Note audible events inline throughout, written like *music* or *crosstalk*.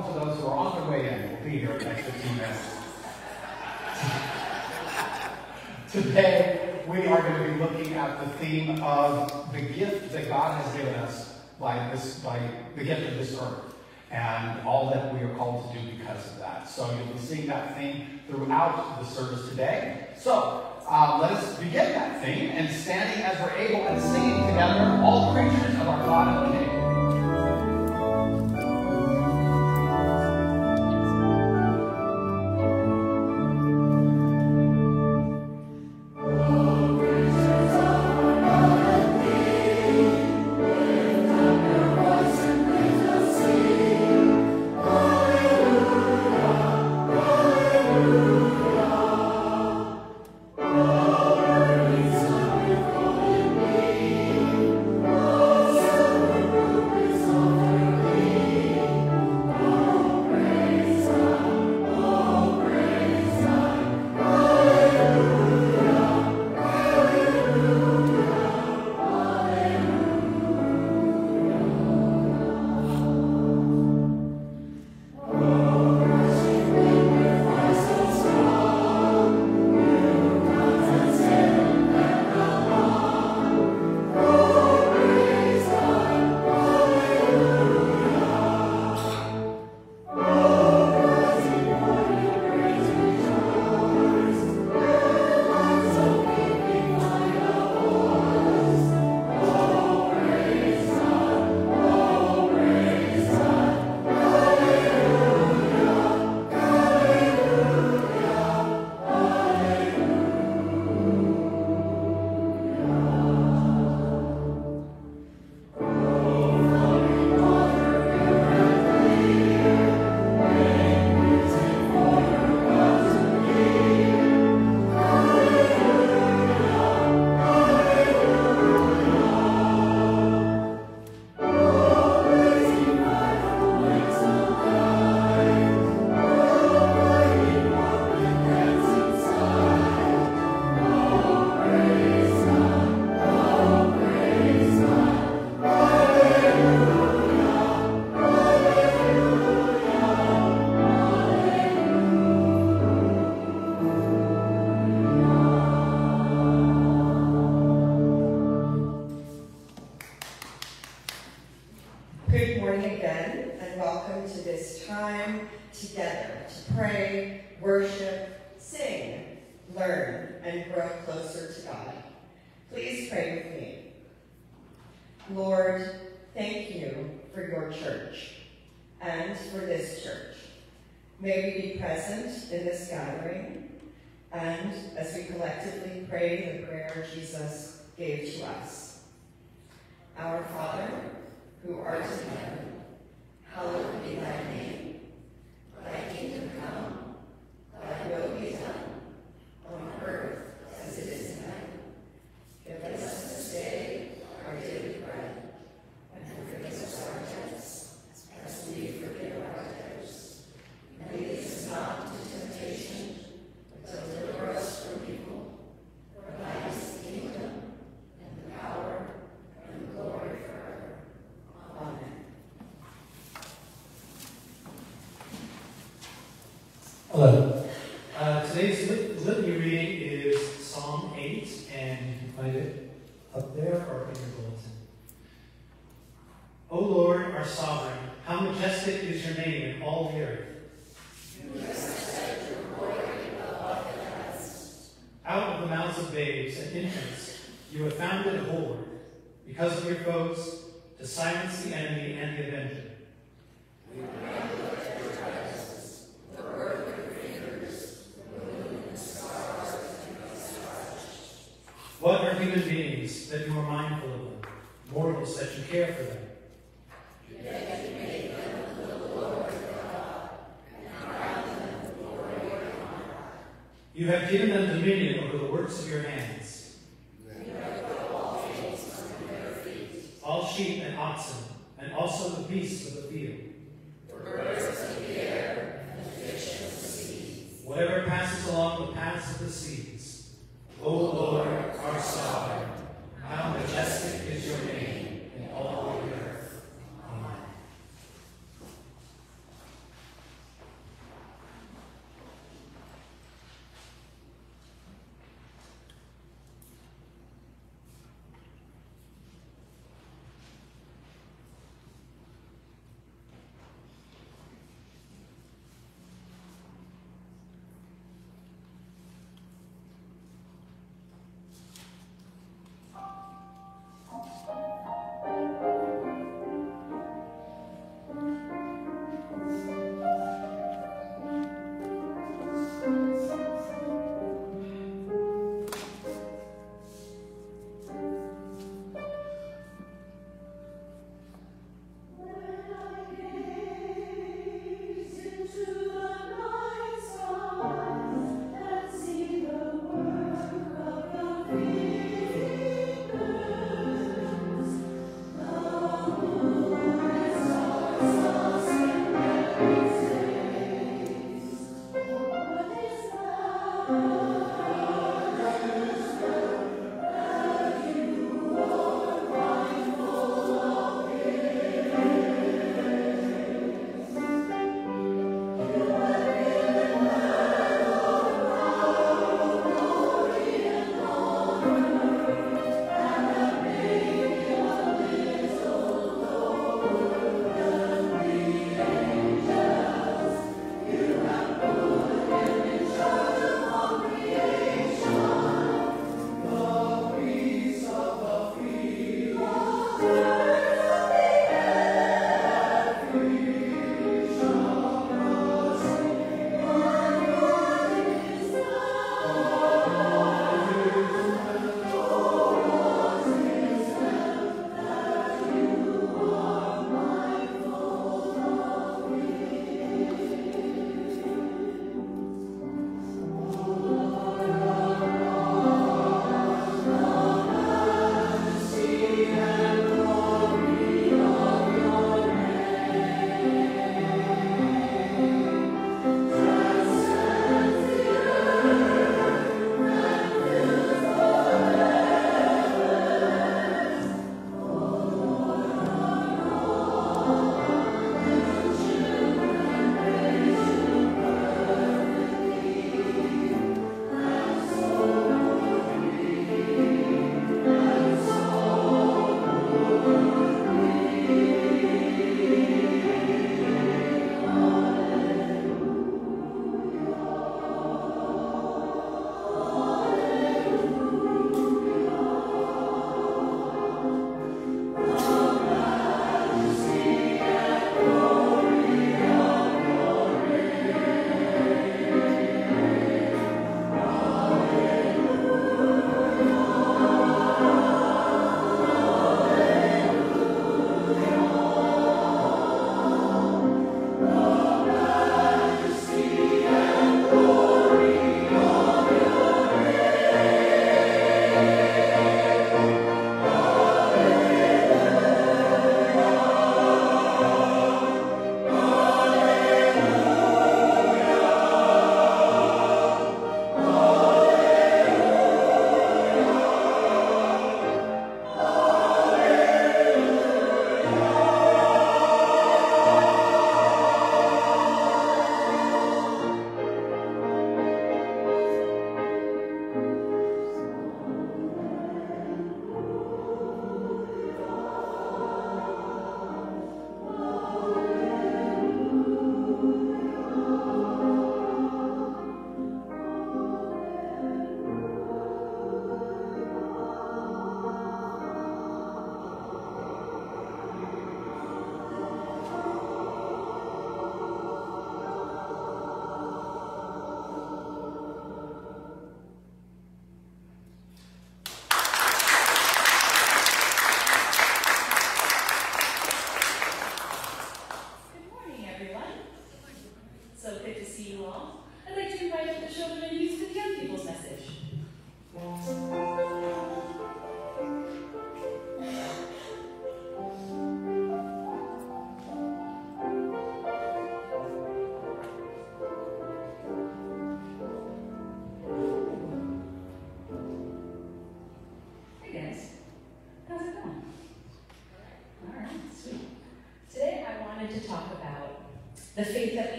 Welcome to those who are on their way in. We'll be here in the next 15 minutes. *laughs* Today, we are going to be looking at the theme of the gift that God has given us by this, by the gift of this earth, and all that we are called to do because of that. So you'll be seeing that theme throughout the service today. So uh, let us begin that theme and standing as we're able and singing together, all creatures of our God and King. That you are mindful of them, mortals that you care for them? You have given them dominion over the works of your hands.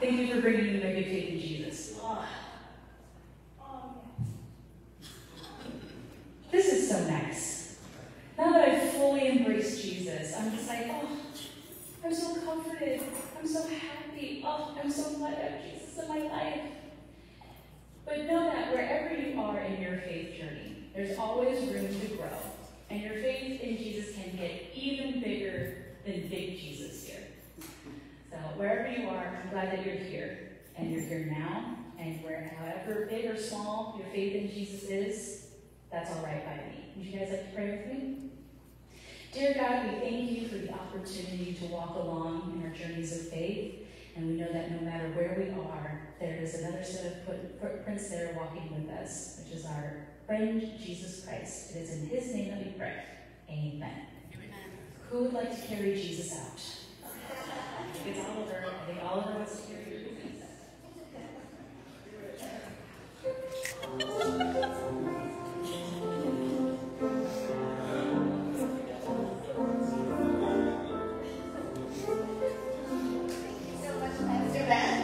Thank you for bringing me my big faith in Jesus. This is so nice. Now that I've fully embraced Jesus, I'm just like, oh, I'm so comforted. I'm so happy. Oh, I'm so glad I have Jesus in my life. But know that wherever you are in your faith journey, there's always room to grow. And your faith in Jesus can get even bigger than big Jesus here. So wherever you are, I'm glad that you're here. And you're here now. And where however big or small your faith in Jesus is, that's all right by me. Would you guys like to pray with me? Dear God, we thank you for the opportunity to walk along in our journeys of faith. And we know that no matter where we are, there is another set of foot- footprints there walking with us, which is our friend Jesus Christ. It is in his name that we pray. Amen. Amen. Who would like to carry Jesus out? It's Oliver. I think Oliver wants to carry Jesus. so much, Pastor Beth.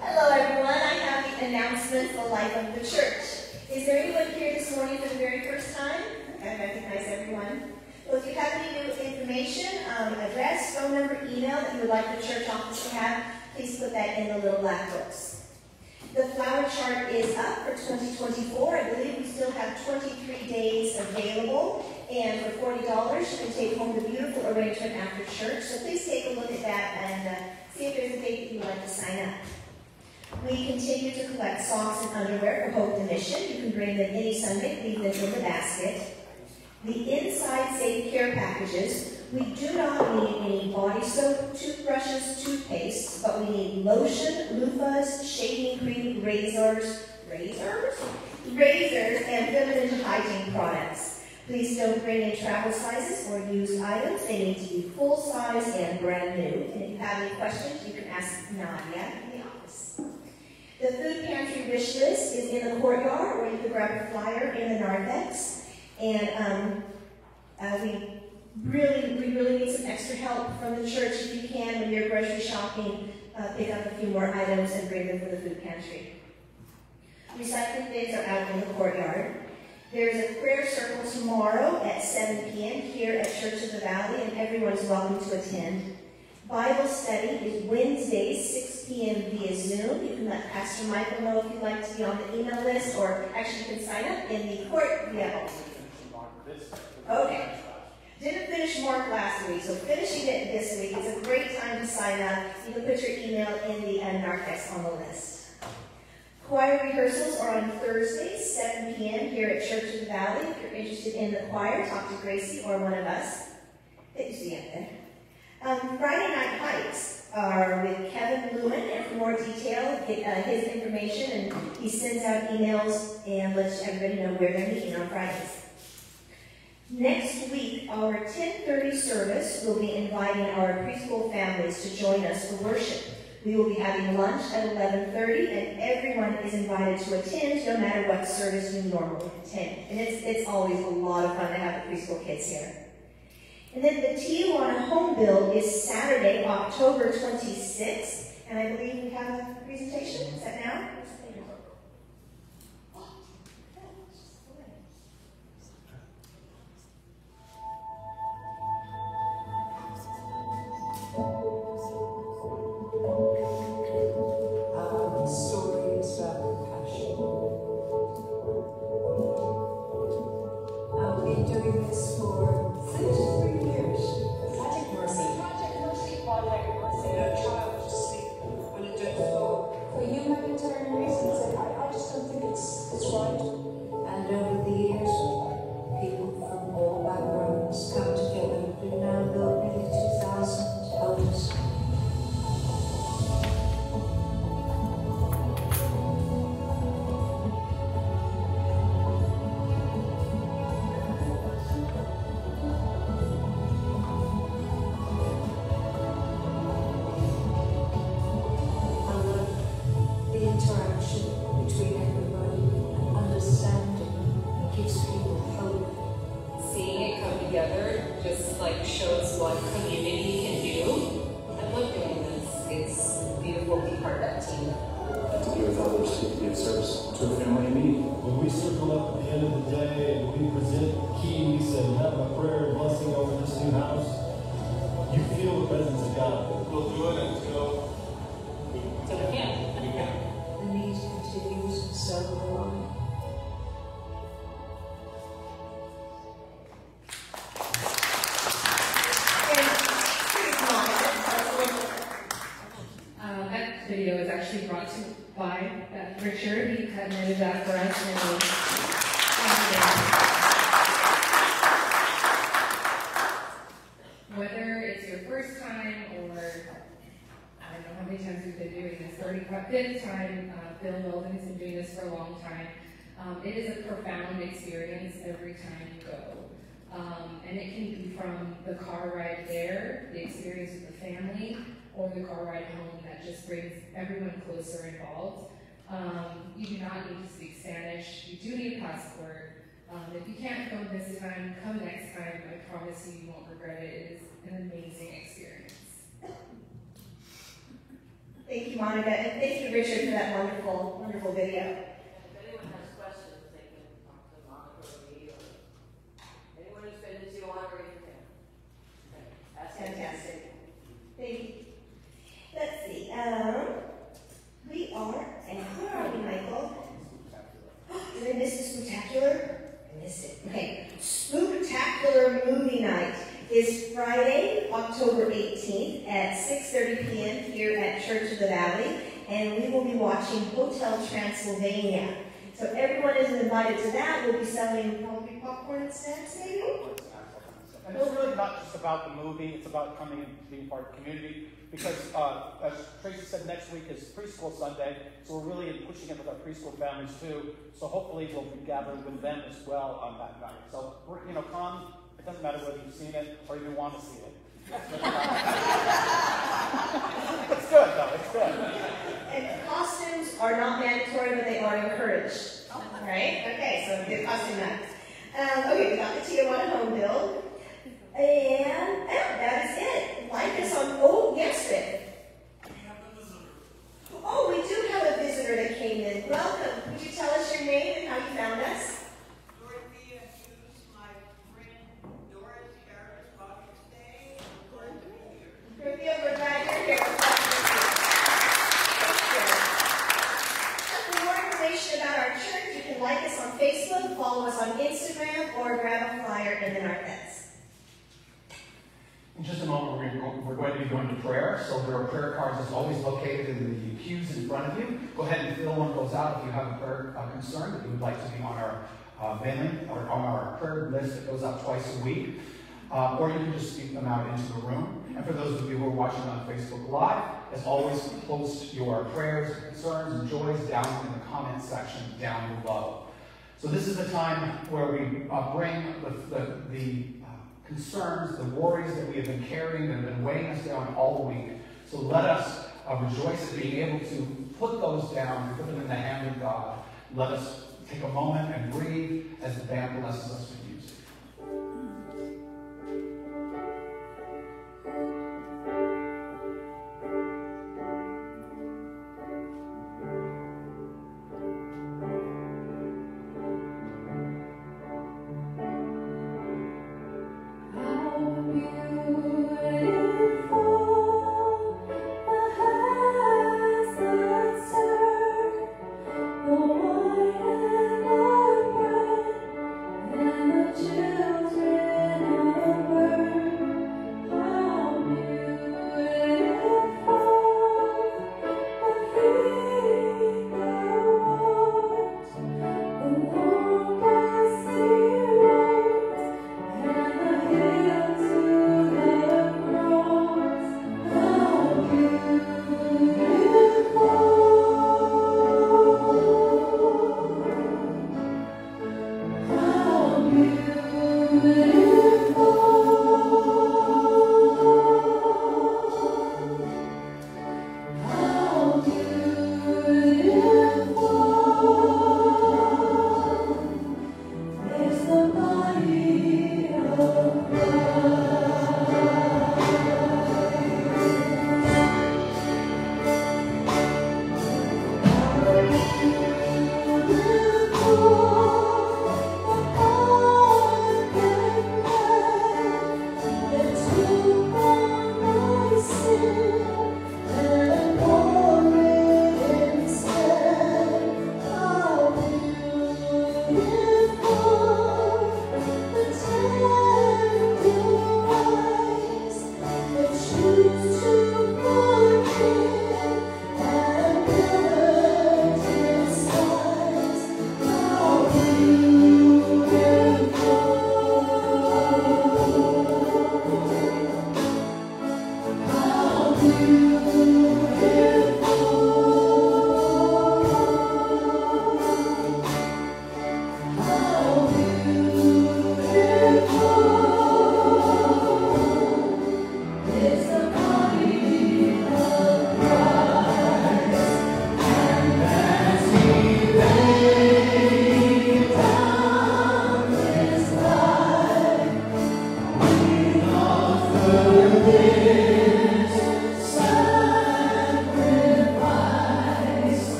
Hello, everyone. I have the announcement for Life of the Church. Is there anyone here this morning for the very first time? I recognize everyone. Have any new information, um, address, phone number, email that you would like the church office to have, please put that in the little black books. The flower chart is up for 2024. I believe we still have 23 days available. And for $40, you can take home the beautiful arrangement after church. So please take a look at that and uh, see if there's a date that you'd like to sign up. We continue to collect socks and underwear for Hope the Mission. You can bring them any Sunday, leave them in the basket. The inside safe care packages, we do not need any body soap, toothbrushes, toothpaste, but we need lotion, loofahs, shaving cream, razors, razors? Razors, and feminine hygiene products. Please don't bring in travel sizes or used items. They need to be full size and brand new. And if you have any questions, you can ask Nadia in the office. The food pantry wish list is in the courtyard, or you can grab a flyer in the narthex. And um, uh, we really, we really need some extra help from the church if you can when you're grocery shopping. Uh, pick up a few more items and bring them for the food pantry. Recycling bins are out in the courtyard. There's a prayer circle tomorrow at 7 p.m. here at Church of the Valley, and everyone's welcome to attend. Bible study is Wednesday, 6 p.m. via Zoom. You can let Pastor Michael know if you'd like to be on the email list, or actually you can sign up in the court. Yeah. Okay. Didn't finish Mark last week, so finishing it this week. is a great time to sign up. You can put your email in the uh, narthex on the list. Choir rehearsals are on Thursdays, 7 p.m. here at Church of the Valley. If you're interested in the choir, talk to Gracie or one of us. Good to see you there. Um, Friday Night Hikes are with Kevin Lewin, and for more detail, get uh, his information, and he sends out emails and lets everybody know where they're meeting on Fridays. Next week, our 10:30 service will be inviting our preschool families to join us for worship. We will be having lunch at 11:30, and everyone is invited to attend, no matter what service you normally attend. And it's it's always a lot of fun to have the preschool kids here. And then the Tijuana Home Build is Saturday, October 26th, and I believe we have a presentation. Is that now? Our experience every time you go. Um, and it can be from the car ride there, the experience with the family, or the car ride home that just brings everyone closer involved. Um, you do not need to speak Spanish. You do need a passport. Um, if you can't come this time, come next time. I promise you, you won't regret it. It is an amazing experience. Thank you, Monica, and thank you, Richard, for that wonderful, wonderful video. If anyone has questions, they can talk to Monica or me or anyone who's been to Tijuana or anything. That's Fantastic. Thank you. Let's see, um, we are, and where are we, Michael? Did I miss the spectacular? I missed it. Okay, Spooktacular Movie Night is Friday, October 18th at 6:30 p.m. here at Church of the Valley, and we will be watching Hotel Transylvania. So everyone is invited to that. We'll be selling probably popcorn and snacks, maybe. And it's really not just about the movie, it's about coming and being part of the community. Because, uh, as Tracy said, next week is preschool Sunday, so we're really pushing it with our preschool families too. So hopefully we'll be gathering with them as well on that night. So, you know, come, it doesn't matter whether you've seen it or you want to see it. *laughs* It's good though, it's good. And costumes are not mandatory, but they are encouraged. Right? Okay, so good costume night. Um, okay, we got the Tijuana home build. And yeah, that is it. Like us on, oh, yes, Rick. Oh, we do have a visitor that came in. Welcome. Would you tell us your name and how you found us? Dorothea Hughes, my friend Doris Harris, Father's Day, I'm glad to be here. Dorothea, we're glad you're here. For more information about our church, you can like us on Facebook, follow us on Instagram, or grab a flyer in the Narthex. In just a moment, we're going, we're going to be going to prayer. So there are prayer cards as always located in the pews in front of you. Go ahead and fill one of those out if you have a prayer concern that you would like to be on our uh, mailing or on our prayer list that goes out twice a week. Uh, or you can just speak them out into the room. And for those of you who are watching on Facebook Live, as always, post your prayers, concerns, and joys down in the comment section down below. So this is the time where we uh, bring the, the, the concerns, the worries that we have been carrying and been weighing us down all week. So let us uh, rejoice at being able to put those down and put them in the hand of God. Let us take a moment and breathe as the band blesses us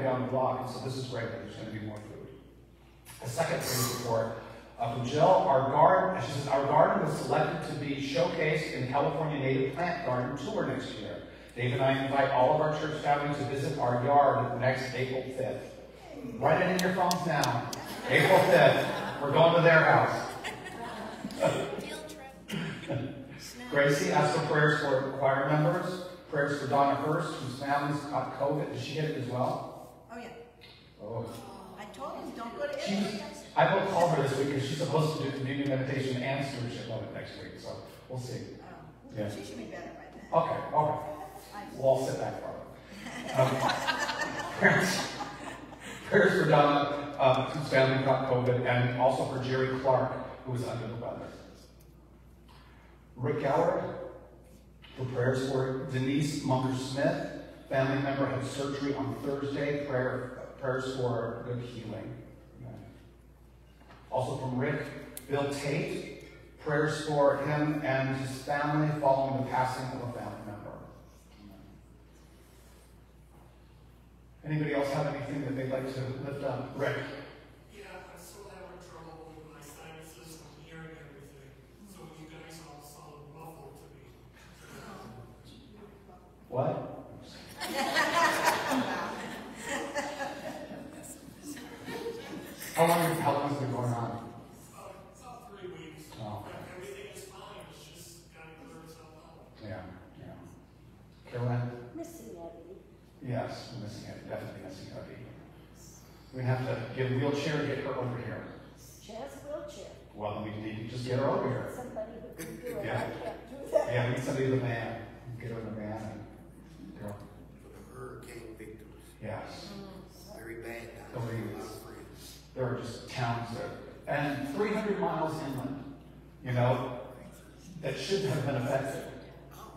way down the block, and so this is great, there's gonna be more food. A second news report uh, from Jill, our garden, she says, our garden was selected to be showcased in California Native Plant Garden Tour next year. Dave and I invite all of our church family to visit our yard next April 5th. Write it in your phones now. April 5th. We're going to their house. *laughs* Gracie asked for prayers for choir members, prayers for Donna Hurst, whose family's caught COVID. Did she get it as well? Oh. I told him, don't go to Italy. I will call her this week because she's supposed to do communion meditation and stewardship moment next week, so we'll see. Oh, Yeah. She should be better by then. Okay, okay. I- We'll all sit back for her. Um, Prayers prayers for Donna, um, whose family got COVID, and also for Jerry Clark, who was under the weather. Rick Gower, for prayers for Denise Munker Smith, family member had surgery on Thursday, prayer, prayers for good healing. Amen. Also from Rick, Bill Tate, prayers for him and his family following the passing of a family member. Anybody else have anything that they'd like to lift up? Rick? Yeah, *laughs* I'm still having trouble with my sinuses and hearing everything. So you guys all sound muffled to me. What? How long, how long has it been going on? Oh, it's about three weeks. Oh, everything is fine, it's just gotta clear itself out. yeah, yeah. Caroline? Missing Ebony. Yes, we're missing it, definitely missing Cody. We have to get a wheelchair and get her over here. She has a wheelchair. Well, we need to just get her over here. Somebody who can do it. Yeah. I can't do that. Yeah, we need somebody in the van, get her in the van and go. for the hurricane victims. Yes. Mm, Very bad down Nobody there. There are just towns that, and 300 miles inland, you know, that shouldn't have been affected,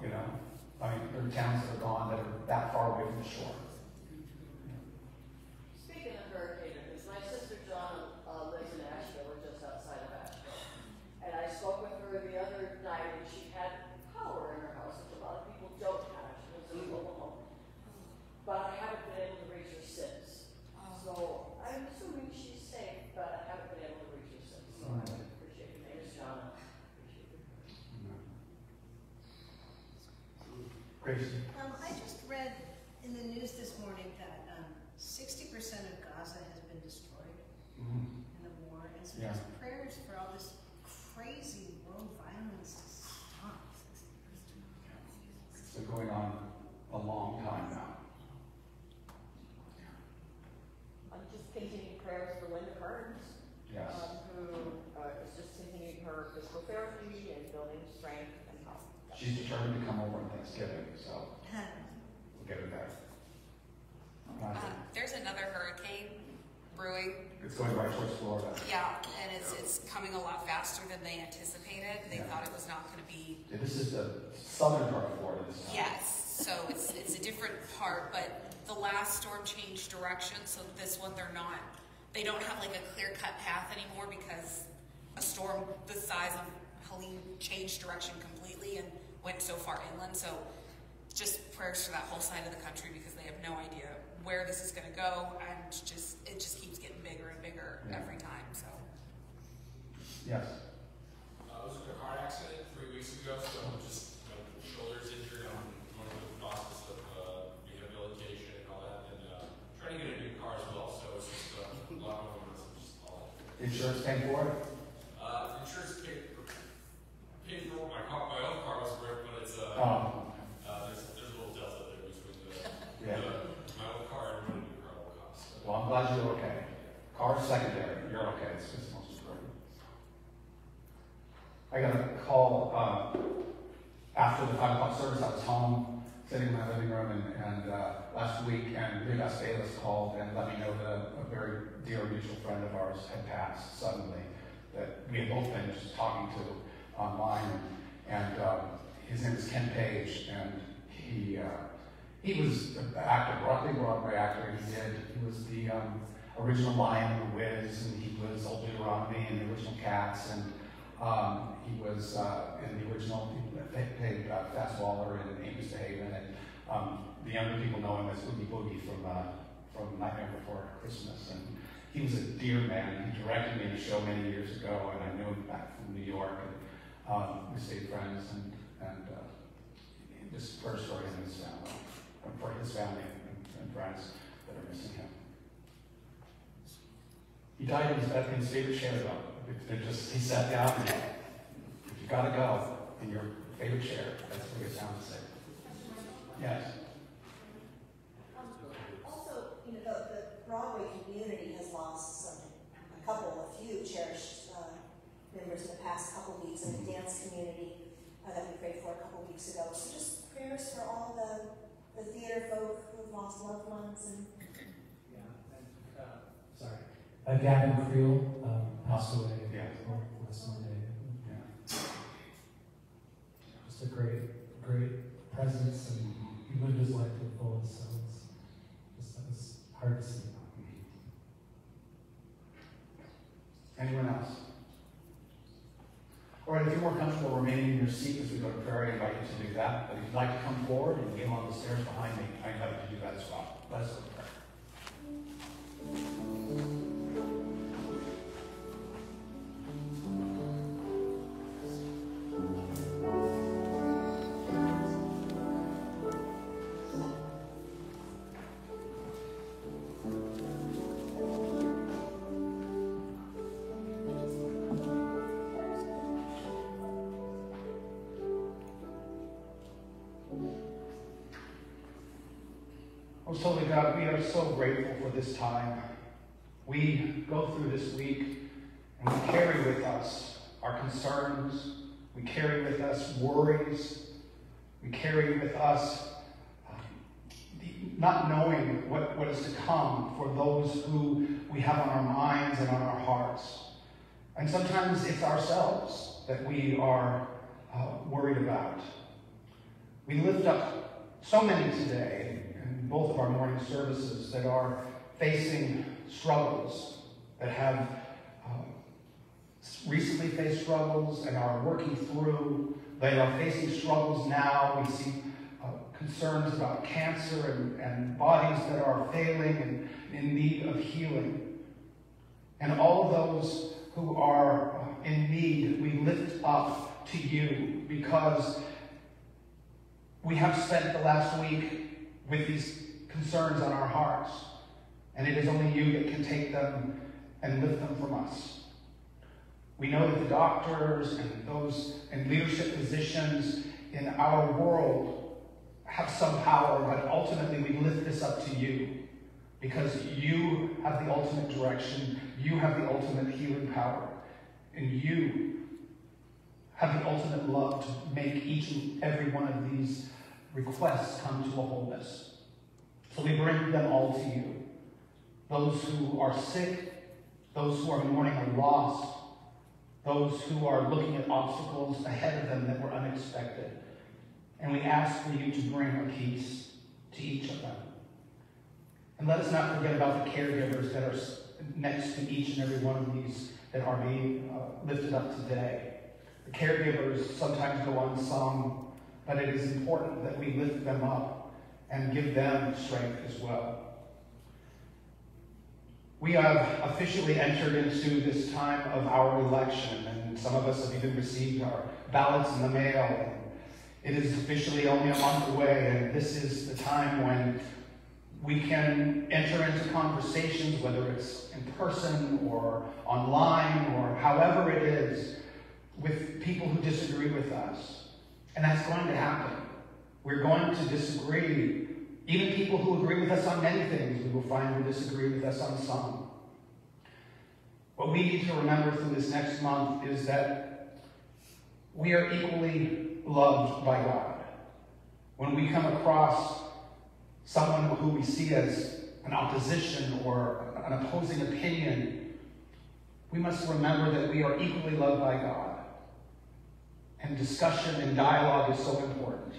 you know. I mean, there are towns that are gone that are that far away from the shore. Speaking of hurricane, news, my sister John uh, lives in Asheville, or just outside of Asheville. And I spoke with her the other night, and she had power in her house, which a lot of people don't have. She lives in a mobile home. But I haven't been able to reach her since. So I'm assuming she's safe, but I haven't been able to reach her since. So I appreciate your name is John. Appreciate it. Gracie? Um, I just read in the news this morning that, um, sixty percent of Gaza has been destroyed Mhm. in the war. And so Yeah. just prayers for all this crazy world violence to stop. It's been going on a long time now. I'm just continuing prayers for Linda Burns. Yes. um, who uh, is just continuing her physical therapy and building strength and health. She's determined to come over on Thanksgiving, so we'll get her there. Uh, there's another hurricane brewing. It's going right towards Florida. Yeah, and it's, it's coming a lot faster than they anticipated. They thought it was not going to be. Yeah, This is the southern part of Florida this time. Yes, it's, it's a different part, but the last storm changed direction, so this one they're not, they don't have like a clear cut path anymore because a storm the size of Helene changed direction completely and went so far inland. So just prayers for that whole side of the country because they have no idea where this is going to go and just it just keeps getting bigger and bigger Yeah. every time. So Yes. Uh, I was in a car accident three weeks ago, so just, my shoulder's injured, I'm going through the process of, uh, rehabilitation and all that, and, uh, trying to get a new car as well, so it's just, uh, a lot of them, it's just all. Insurance paying for it? Uh, insurance paid, paid for my car, my own car was ripped, but it's, uh, Oh. uh, there's, there's a little delta there between the, Yeah. the, my old car and a new car will cost. so. Well, I'm glad you're okay. Car's secondary, you're okay, it's, it's most important. I got a call, uh, after the five o'clock service, I was home, sitting in my living room, and, and, uh, last week, and Rita Bayless called and let me know that a, a very dear mutual friend of ours had passed suddenly, that we had both been just talking to online, and, um, his name is Ken Page, and he, uh, he was an actor, Broadway Broadway actor, he did, he was the, um, original Lion in the Wiz, and he was Old Deuteronomy and the original Cats, and, um, he was, uh, in the original, played, uh, Fats Waller in Ain't Misbehavin', and, um, the younger people know him as Oogie Boogie from, uh, from Nightmare Before Christmas, and he was a dear man, he directed me in a show many years ago, and I knew him back from New York, and, um, we stayed friends, and, and, uh, this first story in his family, for his family and, and friends that are missing him. He died in his, in his favorite it just, he sat down and, if you gotta go in your favorite chair, that's what it sounds like. Yes. Um, Also, you know, the, the Broadway community has lost some a couple, a few cherished uh, members in the past couple weeks in the dance community uh, that we prayed for a couple weeks ago. So just prayers for all the, the theater folk who have lost loved ones and. Uh, Gavin Creel um, passed away Yeah. last Monday. Just a great, great presence, and he lived his life to the fullest. So it's just that was hard to see. Anyone else? All right, if you're more comfortable remaining in your seat as we go to prayer, I invite you to do that. But if you'd like to come forward and get on the stairs behind me, I invite you to do that as well. Let us go to prayer. This time. We go through this week and we carry with us our concerns. We carry with us worries. We carry with us um, not knowing what, what is to come for those who we have on our minds and on our hearts. And sometimes it's ourselves that we are uh, worried about. We lift up so many today in both of our morning services that are facing struggles, that have um, recently faced struggles and are working through. They are facing struggles now. We see uh, concerns about cancer and, and bodies that are failing and in need of healing. And all those who are uh, in need, we lift up to you because we have spent the last week with these concerns on our hearts, and it is only you that can take them and lift them from us. We know that the doctors and those in leadership positions in our world have some power, but ultimately we lift this up to you because you have the ultimate direction, you have the ultimate healing power, and you have the ultimate love to make each and every one of these requests come to a wholeness. So we bring them all to you. Those who are sick, those who are mourning a loss, those who are looking at obstacles ahead of them that were unexpected. And we ask for you to bring a peace to each of them. And let us not forget about the caregivers that are next to each and every one of these that are being uh, lifted up today. The caregivers sometimes go unsung, but it is important that we lift them up and give them strength as well. We have officially entered into this time of our election, and some of us have even received our ballots in the mail. It is officially only a month away, and this is the time when we can enter into conversations, whether it's in person or online or however it is, with people who disagree with us. And that's going to happen. We're going to disagree. Even people who agree with us on many things, we will find who disagree with us on some. What we need to remember through this next month is that we are equally loved by God. When we come across someone who we see as an opposition or an opposing opinion, we must remember that we are equally loved by God. And discussion and dialogue is so important.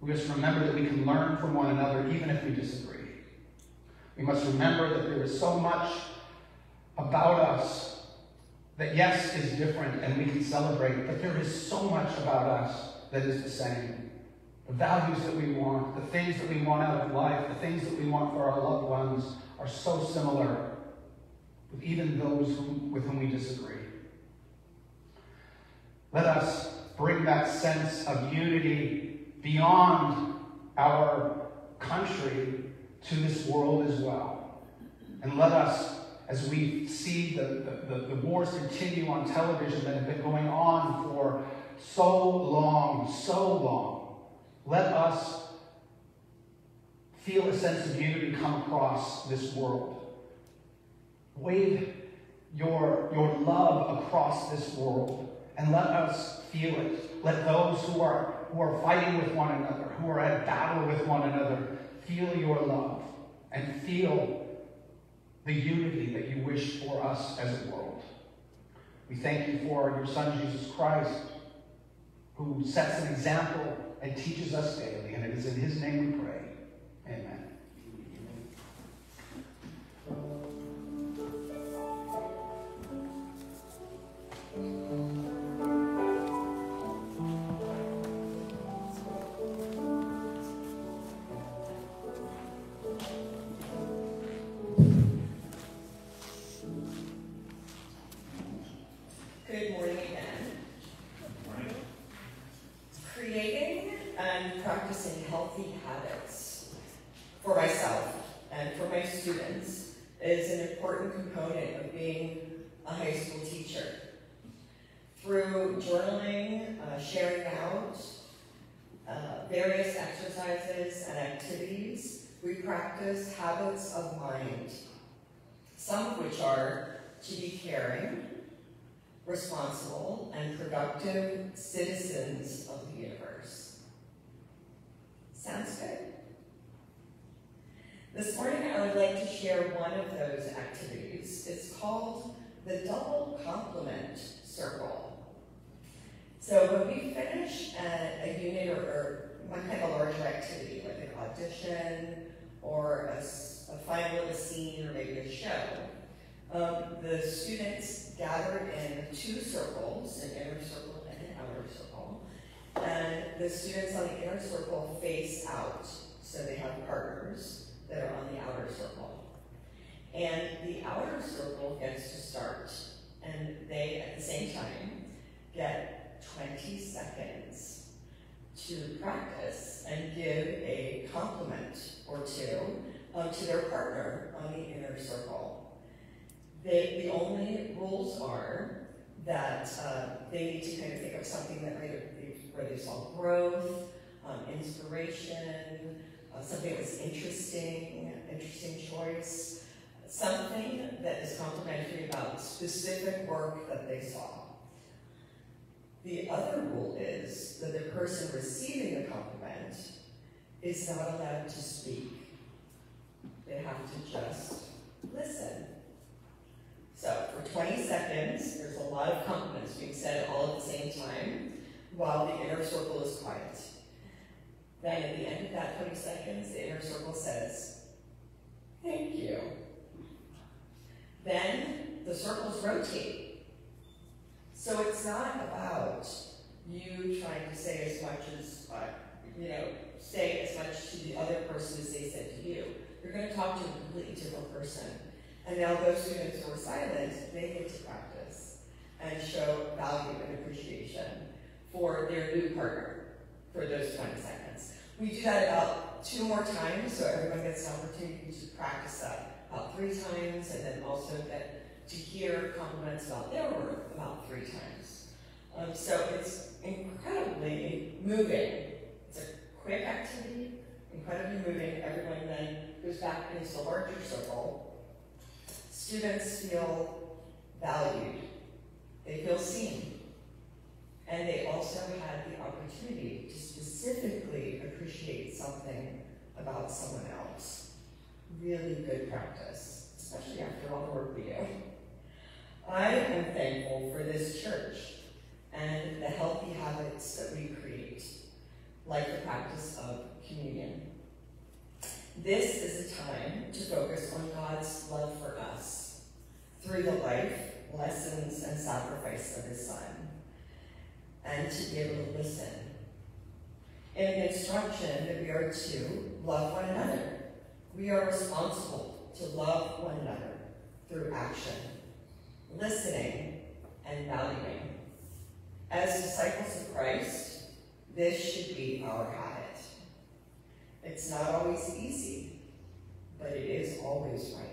We must remember that we can learn from one another even if we disagree. We must remember that there is so much about us that, yes, is different and we can celebrate, but there is so much about us that is the same. The values that we want, the things that we want out of life, the things that we want for our loved ones are so similar with even those with whom we disagree. Let us bring that sense of unity beyond our country to this world as well. And let us, as we see the, the, the, wars continue on television that have been going on for so long, so long, let us feel a sense of unity come across this world. Wave your, your love across this world and let us feel it. Let those who are, who are fighting with one another, who are at battle with one another, feel your love and feel the unity that you wish for us as a world. We thank you for your Son, Jesus Christ, who sets an example and teaches us daily. And it is in his name we pray. Practice habits of mind, some of which are to be caring, responsible, and productive citizens of the universe. Sounds good? This morning I would like to share one of those activities. It's called the Double compliment Circle. So when we finish a, a unit or, or one kind of larger activity, like an audition or a final of a scene or maybe a show, um, the students gathered in two circles, an inner circle and an outer circle. And the students on the inner circle face out, so they have partners that are on the outer circle. And the outer circle gets to start, and they, at the same time, get 20 seconds to practice and give a compliment or two um, to their partner on the inner circle. They, the only rules are that uh, they need to kind of think of something that they, where they saw growth, um, inspiration, uh, something that was interesting, interesting choice, something that is complimentary about specific work that they saw. The other rule is that the person receiving the compliment is not allowed to speak. They have to just listen. So for 20 seconds, there's a lot of compliments being said all at the same time while the inner circle is quiet. Then at the end of that 20 seconds, the inner circle says, thank you. Then the circles rotate. So it's not about you trying to say as much as, uh, you know, say as much to the other person as they said to you. You're going to talk to a completely different person. And now those students who are silent, they get to practice and show value and appreciation for their new partner for those 20 seconds. We do that about two more times, so everyone gets an opportunity to practice that about three times, and then also get to hear compliments about their work about three times. Um, so it's incredibly moving. It's a quick activity, incredibly moving. Everyone then goes back into the larger circle. Students feel valued. They feel seen. And they also had the opportunity to specifically appreciate something about someone else. Really good practice, especially after all the work we do. I am thankful for this church and the healthy habits that we create, like the practice of communion. This is a time to focus on God's love for us through the life, lessons, and sacrifice of His Son, and to be able to listen. In an instruction that we are to love one another, we are responsible to love one another through action, listening, and valuing. As disciples of Christ, this should be our habit. It's not always easy, but it is always right.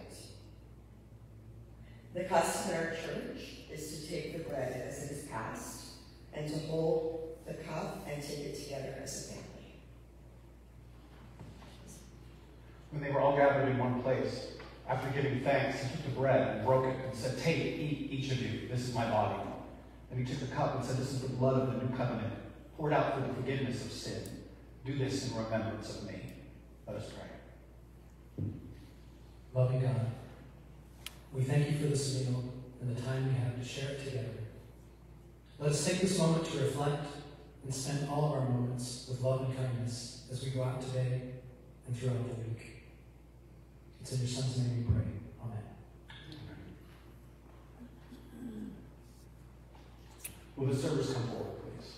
The custom in our church is to take the bread as it is passed and to hold the cup and take it together as a family. When they were all gathered in one place, after giving thanks, he took the bread and broke it and said, Take, eat, each of you. This is my body. And he took the cup and said, This is the blood of the new covenant, poured out for the forgiveness of sin. Do this in remembrance of me. Let us pray. Loving God, we thank you for this meal and the time we have to share it together. Let us take this moment to reflect and spend all of our moments with love and kindness as we go out today and throughout the week. It's in your Son's name we pray. Amen. Will the servers come forward, please?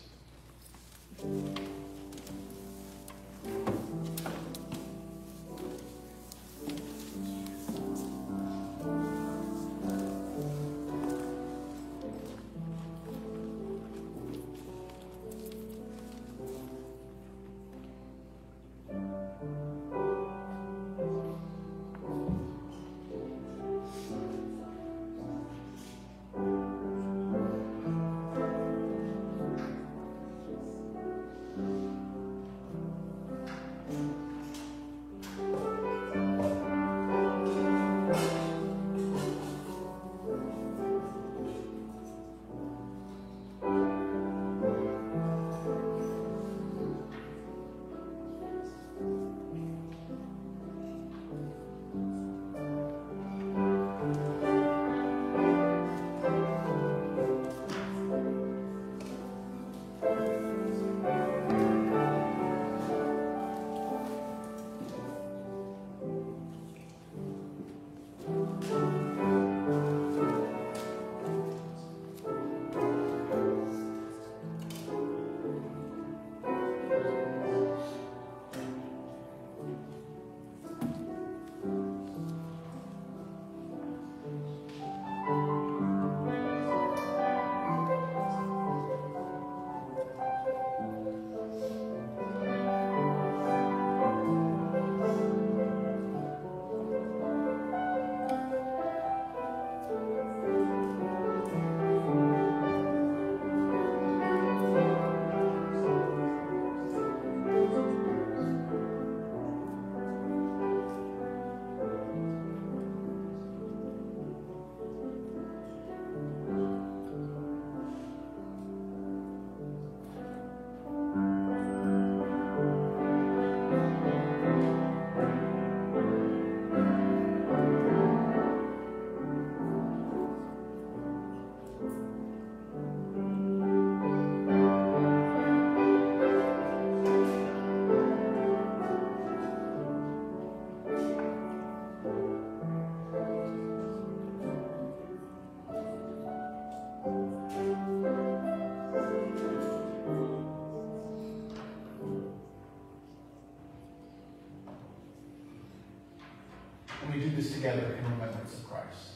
Together in remembrance of Christ.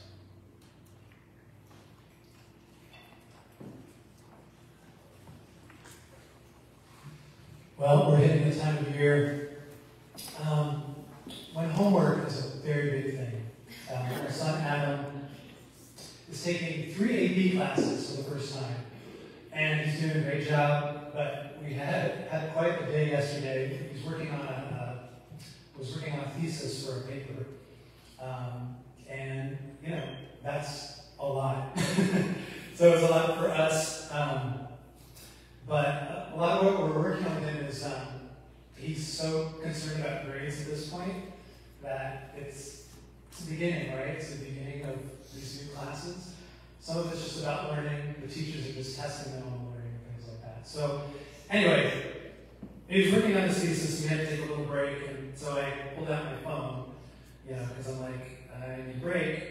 Well, we're hitting the time of year um, when homework is a very big thing. Um, son Adam is taking three AP classes for the first time, and he's doing a great job. But we had had quite a day yesterday. He's working on a uh, was working on a thesis for a paper, um, and you know that's a lot. *laughs* so it's a lot for us. Um, but a lot of what we're working on with him is um, he's so concerned about grades at this point that it's, it's the beginning, right? It's the beginning of these new classes. Some of it's just about learning. The teachers are just testing them on learning and things like that. So anyway, he was working on his thesis. We had to take a little break, and so I pulled out my phone, you know, because I'm like, I need a break.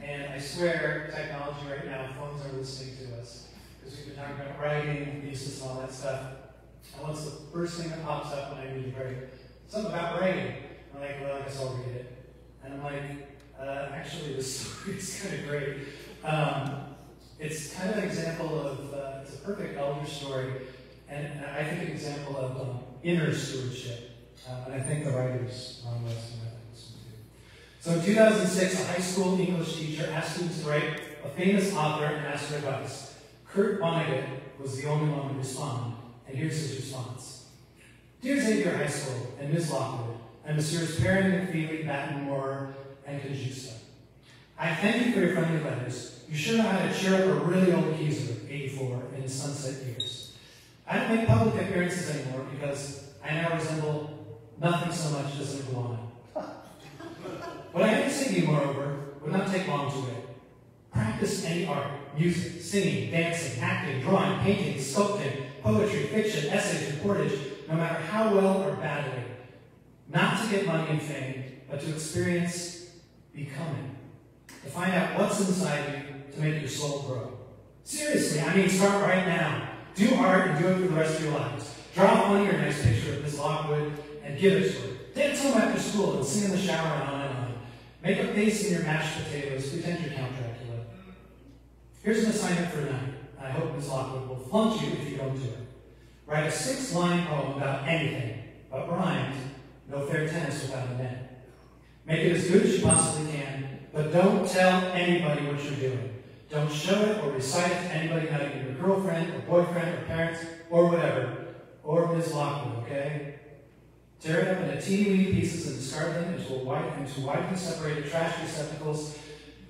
And I swear, technology right now, phones are listening to us because we've been talking about writing, thesis, and all that stuff. And what's the first thing that pops up when I need a break? Something about writing. I'm like, well, I guess I'll read it. And I'm like, uh, actually, this story *laughs* is kind of great. Um, it's kind of an example of, uh, it's a perfect elder story, and I think an example of um, inner stewardship. Uh, and I think the writers, Weston, this. So in 2006, a high school English teacher asked students to write a famous author and asked for advice. Kurt Vonnegut was the only one to respond, and here's his response. Dear Xavier High School and Ms. Lockwood, and Messrs. Perin, McFeely, Batten, Maurer, and Congiusta. I thank you for your friendly letters. You sure know how to cheer up a really old geezer, 84, in his sunset years. I don't make public appearances anymore because I now resemble nothing so much as an iguana. What I have to to you, moreover, would not take long to read. Practice any art, music, singing, dancing, acting, drawing, painting, sculpting, poetry, fiction, essays, reportage, no matter how well or badly. Not to get money and fame, but to experience becoming. To find out what's inside you to make your soul grow. Seriously, I mean, start right now. Do art and do it for the rest of your lives. Draw on your next picture of Miss Lockwood and give it to her. Dance home after school and sing in the shower and on and on. Make a face in your mashed potatoes. Pretend you're Count Dracula. Here's an assignment for tonight. I hope Miss Lockwood will flunk you if you don't do it. Write a six-line poem about anything, but rhymed, no fair tennis without a net. Make it as good as you possibly can, but don't tell anybody what you're doing. Don't show it or recite it to anybody, not even your girlfriend or boyfriend or parents or whatever, or Ms. Lockwood, okay? Tear them into teeny weeny pieces and discard them into, a wide, into widely separated trash receptacles.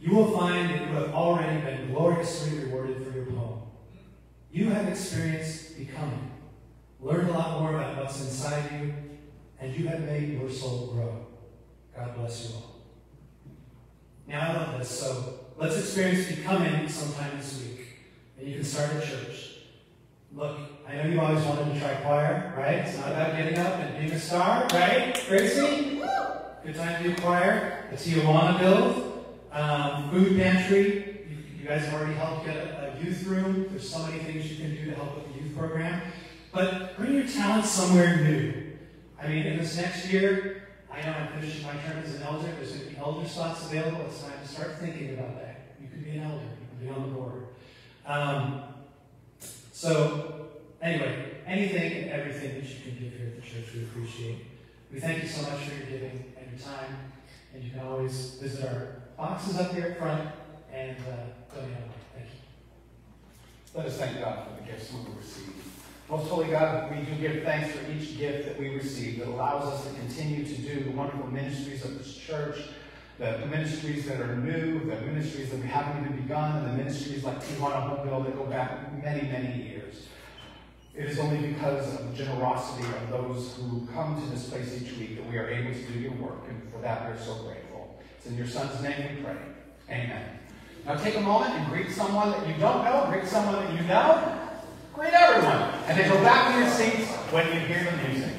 You will find that you have already been gloriously rewarded for your poem. You have experienced becoming, learned a lot more about what's inside you, and you have made your soul grow. God bless you all. Now I love this, so let's experience becoming sometime this week. And you can start at church. Look, I know you've always wanted to try choir, right? It's not about getting up and being a star, right? Gracie? Good time to do choir. The Tijuana build. Um, food pantry. You, you, guys have already helped get a, a youth room. There's so many things you can do to help with the youth program. But bring your talent somewhere new. I mean, in this next year, I know I'm finishing my term as an elder. There's going to be elder slots available. It's time to start thinking about that. You could be an elder. You could be on the board. Um, so, anyway, anything and everything that you can give here at the church, we appreciate. We thank you so much for your giving and your time. And you can always visit our boxes up here at front and uh, donate. Thank you. Let us thank God for the gifts we receive. Most Holy God, we do give thanks for each gift that we receive that allows us to continue to do the wonderful ministries of this church, the ministries that are new, the ministries that we haven't even begun, and the ministries like Tijuana Hopeville that go back many, many years. It is only because of the generosity of those who come to this place each week that we are able to do your work, and for that we are so grateful. It's in your Son's name we pray. Amen. Now take a moment and greet someone that you don't know, greet someone that you know. Greet everyone. And then go back to your seats when you hear the music.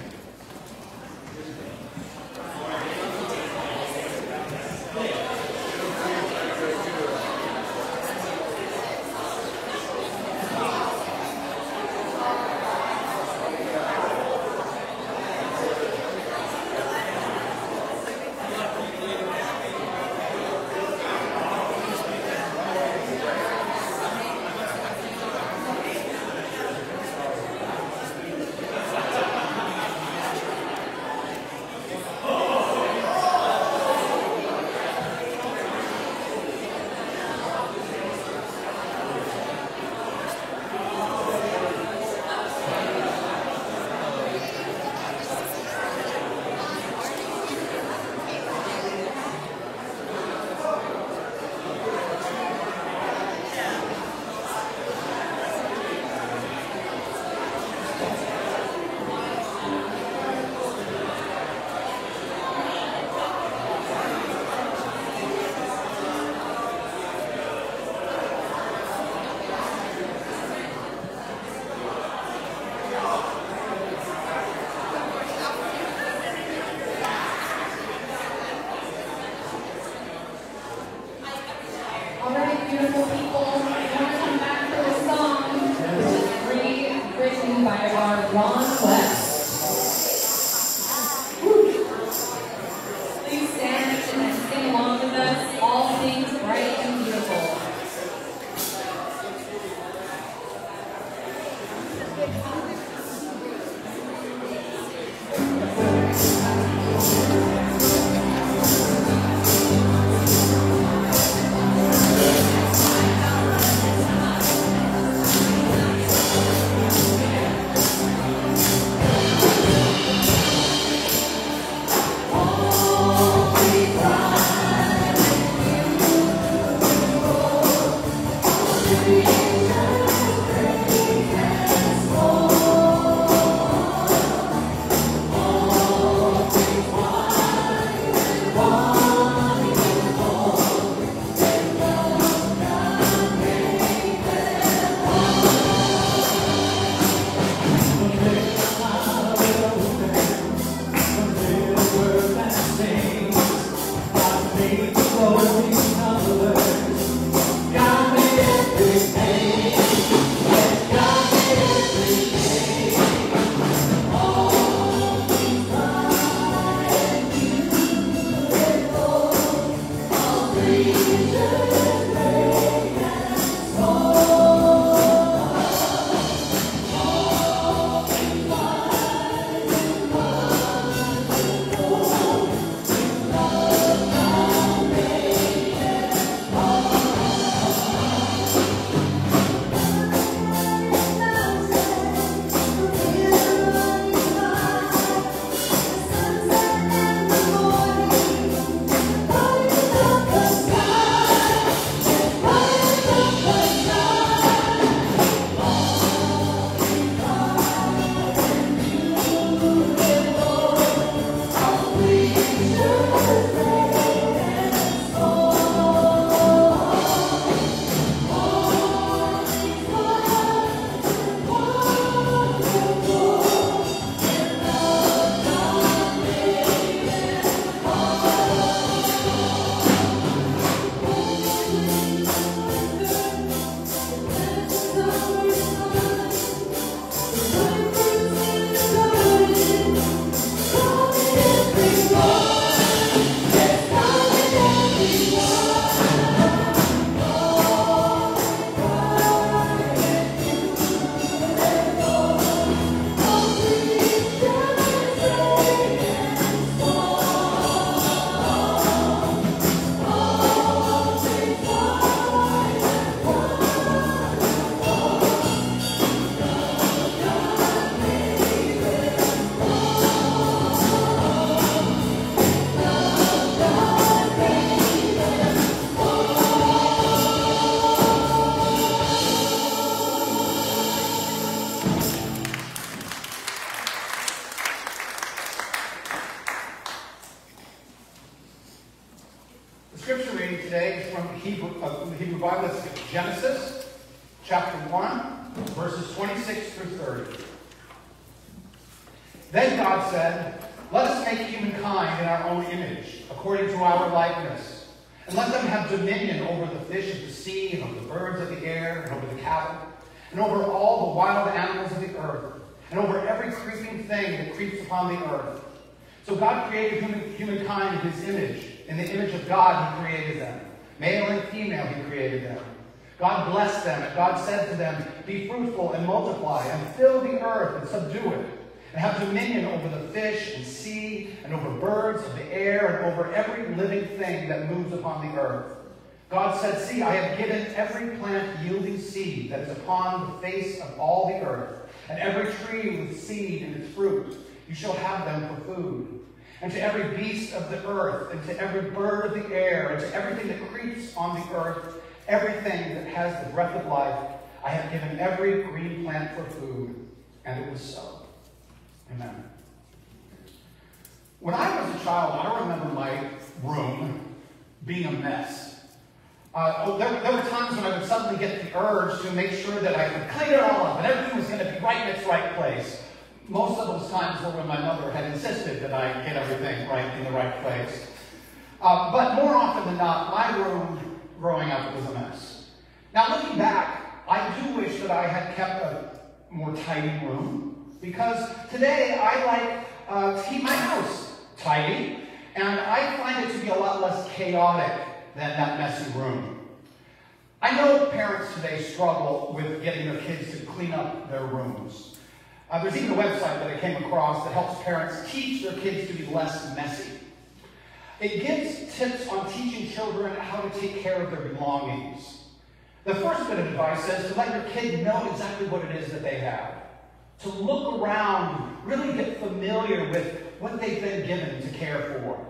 Bible. Genesis chapter 1, verses 26 through 30. Then God said, Let us make humankind in our own image, according to our likeness, and let them have dominion over the fish of the sea, and over the birds of the air, and over the cattle, and over all the wild animals of the earth, and over every creeping thing that creeps upon the earth. So God created human, humankind in his image. In the image of God, he created them. Male and female, he created them. God blessed them, and God said to them, Be fruitful and multiply, and fill the earth and subdue it, and have dominion over the fish and sea, and over birds of the air, and over every living thing that moves upon the earth. God said, See, I have given every plant yielding seed that is upon the face of all the earth, and every tree with seed in its fruit. You shall have them for food. And to every beast of the earth, and to every bird of the air, and to everything that creeps on the earth, everything that has the breath of life, I have given every green plant for food. And it was so. Amen. When I was a child, I remember my room being a mess. Uh, oh, there, there, were times when I would suddenly get the urge to make sure that I could clean it all up and everything was going to be right in its right place. Most of those times were when my mother had insisted that I get everything right in the right place. Uh, but more often than not, my room growing up was a mess. Now, looking back, I do wish that I had kept a more tidy room because today I like uh, to keep my house tidy, and I find it to be a lot less chaotic than that messy room. I know parents today struggle with getting their kids to clean up their rooms. Uh, there's even a website that I came across that helps parents teach their kids to be less messy. It gives tips on teaching children how to take care of their belongings. The first bit of advice is to let your kid know exactly what it is that they have. To look around, really get familiar with what they've been given to care for.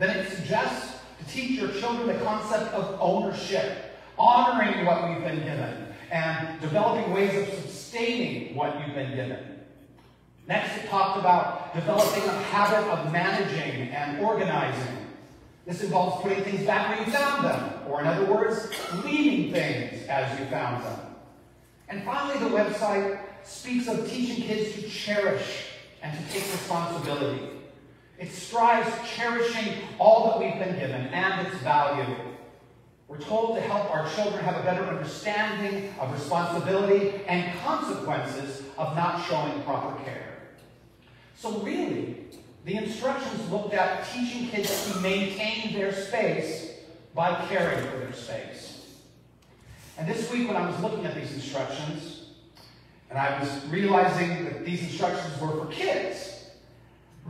Then it suggests to teach your children the concept of ownership, honoring what we've been given, and developing ways of sustaining what you've been given. Next, it talks about developing a habit of managing and organizing. This involves putting things back where you found them, or in other words, leaving things as you found them. And finally, the website speaks of teaching kids to cherish and to take responsibility. It strives cherishing all that we've been given and its value. We're told to help our children have a better understanding of responsibility and consequences of not showing proper care. So really, the instructions looked at teaching kids to maintain their space by caring for their space. And this week when I was looking at these instructions, and I was realizing that these instructions were for kids,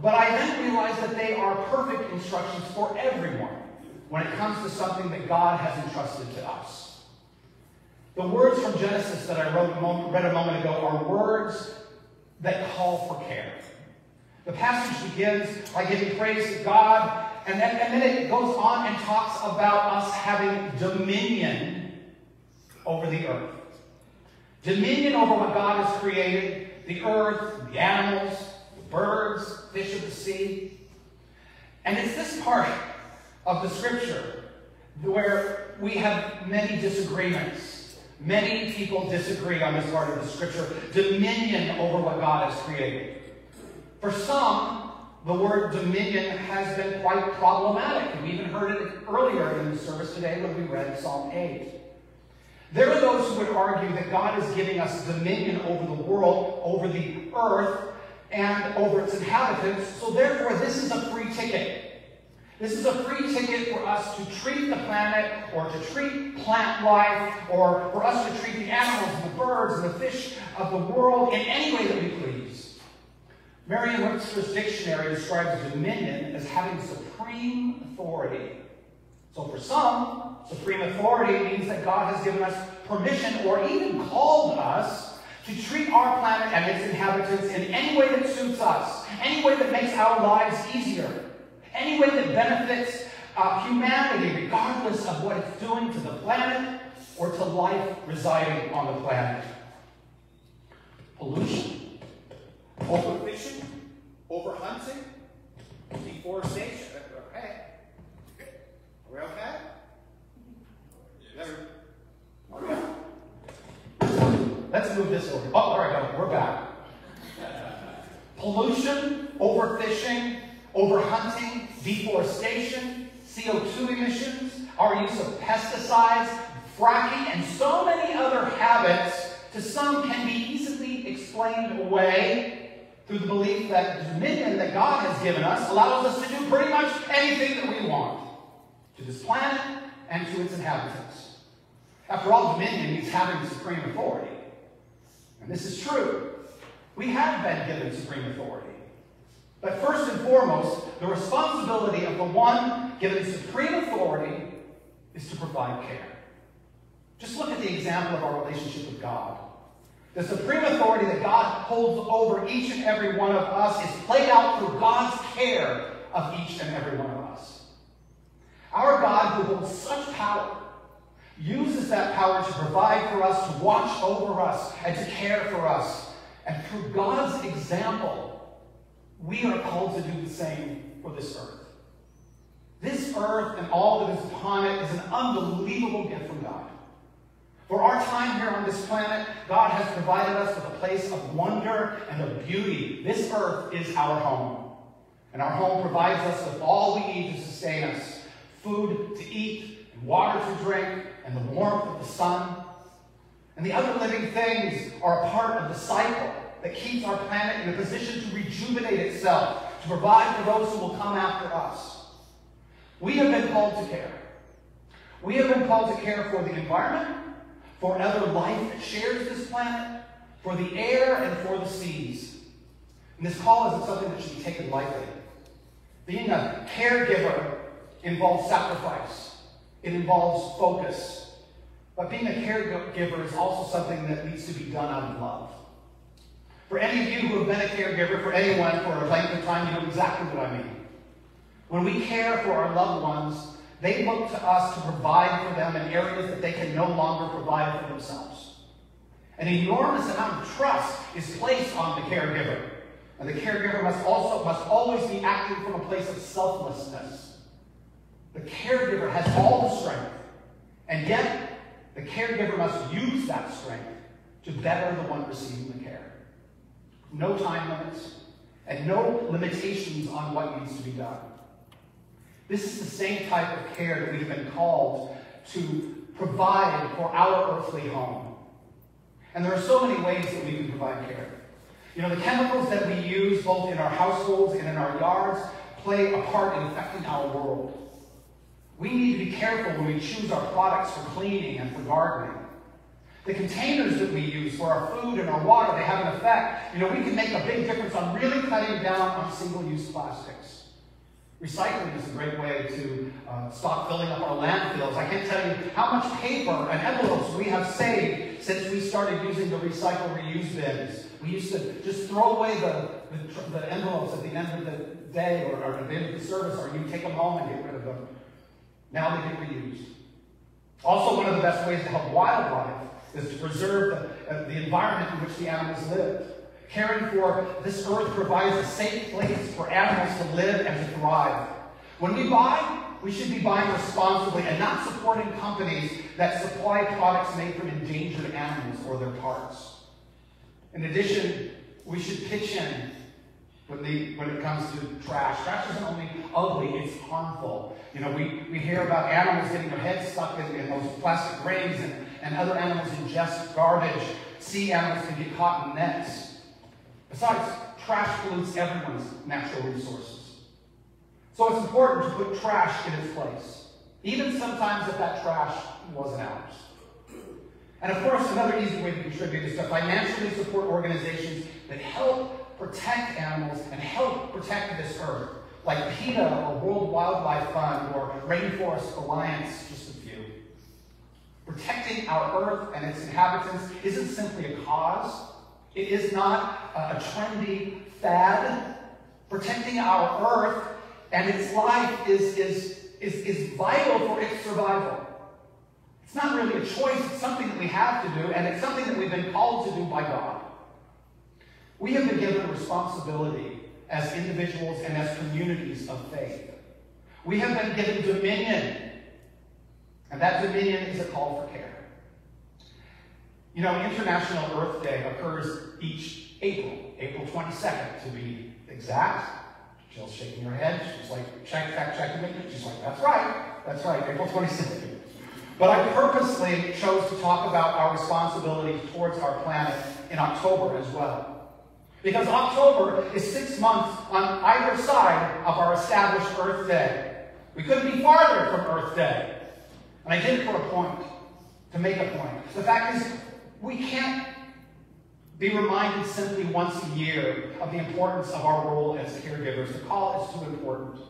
but I then realized that they are perfect instructions for everyone when it comes to something that God has entrusted to us. The words from Genesis that I wrote a moment, read a moment ago are words that call for care. The passage begins by giving praise to God, and then, and then it goes on and talks about us having dominion over the earth. Dominion over what God has created, the earth, the animals, the birds, fish of the sea. And it's this part of the scripture where we have many disagreements. Many people disagree on this part of the scripture. Dominion over what God has created. For some, the word dominion has been quite problematic. We even heard it earlier in the service today when we read Psalm 8. There are those who would argue that God is giving us dominion over the world, over the earth, and over its inhabitants, so therefore this is a free ticket. This is a free ticket for us to treat the planet or to treat plant life or for us to treat the animals and the birds and the fish of the world in any way that we please. Merriam-Webster's dictionary describes dominion as having supreme authority. So for some, supreme authority means that God has given us permission or even called us to treat our planet and its inhabitants in any way that suits us, any way that makes our lives easier, any way that benefits uh, humanity, regardless of what it's doing to the planet or to life residing on the planet. Pollution, overfishing, overhunting, deforestation. Okay. Are we okay? Let's move this over. Oh, all right, no, we're back. Pollution, overfishing, overhunting, deforestation, CO2 emissions, our use of pesticides, fracking, and so many other habits, to some can be easily explained away through the belief that the dominion that God has given us allows us to do pretty much anything that we want to this planet and to its inhabitants. After all, dominion means having supreme authority. And this is true. We have been given supreme authority. But first and foremost, the responsibility of the one given supreme authority is to provide care. Just look at the example of our relationship with God. The supreme authority that God holds over each and every one of us is played out through God's care of each and every one of us. Our God, who holds such power, uses that power to provide for us, to watch over us, and to care for us. And through God's example, we are called to do the same for this earth. This earth and all that is upon it is an unbelievable gift from God. For our time here on this planet, God has provided us with a place of wonder and of beauty. This earth is our home. And our home provides us with all we need to sustain us food to eat, and water to drink, and the warmth of the sun. And the other living things are a part of the cycle that keeps our planet in a position to rejuvenate itself, to provide for those who will come after us. We have been called to care. We have been called to care for the environment, for other life that shares this planet, for the air, and for the seas. And this call isn't something that should be taken lightly. Being a caregiver involves sacrifice. It involves focus. But being a caregiver is also something that needs to be done out of love. For any of you who have been a caregiver for anyone for a length of time, you know exactly what I mean. When we care for our loved ones, they look to us to provide for them in areas that they can no longer provide for themselves. An enormous amount of trust is placed on the caregiver. And the caregiver must also must always be acting from a place of selflessness. The caregiver has all the strength, and yet the caregiver must use that strength to better the one receiving the care. No time limits, and no limitations on what needs to be done. This is the same type of care that we've been called to provide for our earthly home. And there are so many ways that we can provide care. You know, the chemicals that we use both in our households and in our yards play a part in affecting our world. We need to be careful when we choose our products for cleaning and for gardening. The containers that we use for our food and our water, they have an effect. You know, we can make a big difference on really cutting down on single-use plastics. Recycling is a great way to uh, stop filling up our landfills. I can't tell you how much paper and envelopes we have saved since we started using the recycle reuse bins. We used to just throw away the, the, the envelopes at the end of the day or, or at the end of the service, or you take them home and get rid of them. Now they get reused. Also, one of the best ways to help wildlife is to preserve the, uh, the environment in which the animals live. Caring for this earth provides a safe place for animals to live and to thrive. When we buy, we should be buying responsibly and not supporting companies that supply products made from endangered animals or their parts. In addition, we should pitch in when, the, when it comes to trash. Trash isn't only ugly, it's harmful. You know, we, we hear about animals getting their heads stuck in, in those plastic rings and, and other animals ingest garbage. Sea animals can get caught in nets. Besides, trash pollutes everyone's natural resources. So it's important to put trash in its place, even sometimes if that trash wasn't ours. And of course, another easy way to contribute is to financially support organizations that help protect animals and help protect this earth, like PETA or World Wildlife Fund or Rainforest Alliance, just. Protecting our earth and its inhabitants isn't simply a cause. It is not a trendy fad. Protecting our earth and its life is, is, is, is vital for its survival. It's not really a choice, it's something that we have to do, and it's something that we've been called to do by God. We have been given a responsibility as individuals and as communities of faith. We have been given dominion, and that dominion is a call for care. You know, International Earth Day occurs each April, April 22nd to be exact. Jill's shaking her head. She's like, check, fact checking me. She's like, that's right. That's right, April 22nd. But I purposely chose to talk about our responsibility towards our planet in October as well. Because October is six months on either side of our established Earth Day. We couldn't be farther from Earth Day. And I did it for a point, to make a point. The fact is, we can't be reminded simply once a year of the importance of our role as caregivers. The call is too important.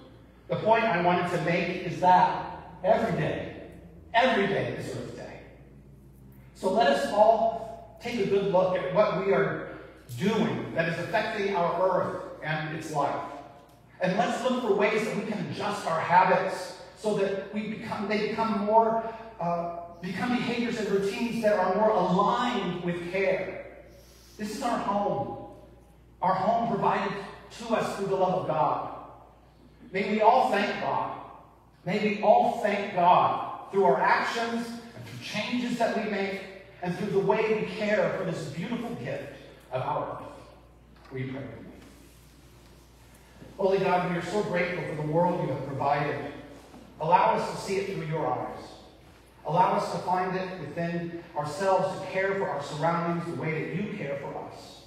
The point I wanted to make is that every day, every day is Earth Day. So let us all take a good look at what we are doing that is affecting our earth and its life. And let's look for ways that we can adjust our habits so that we become they become more uh, become behaviors and routines that are more aligned with care. This is our home. Our home provided to us through the love of God. May we all thank God. May we all thank God through our actions and through changes that we make and through the way we care for this beautiful gift of our earth. We pray with. Holy God, we are so grateful for the world you have provided. Allow us to see it through your eyes. Allow us to find it within ourselves to care for our surroundings the way that you care for us.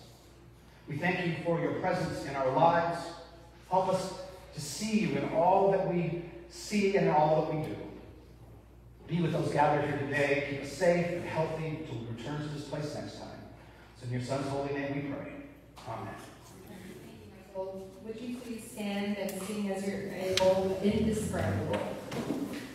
We thank you for your presence in our lives. Help us to see you in all that we see and all that we do. Be with those gathered here today. Keep us safe and healthy until we return to this place next time. It's in your Son's holy name we pray. Amen. Would you please stand and sing as you're able, indescribable? Thank you.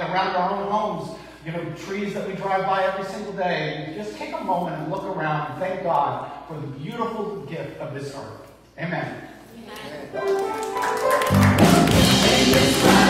around our own homes, you know, trees that we drive by every single day. Just take a moment and look around and thank God for the beautiful gift of this earth. Amen. Amen.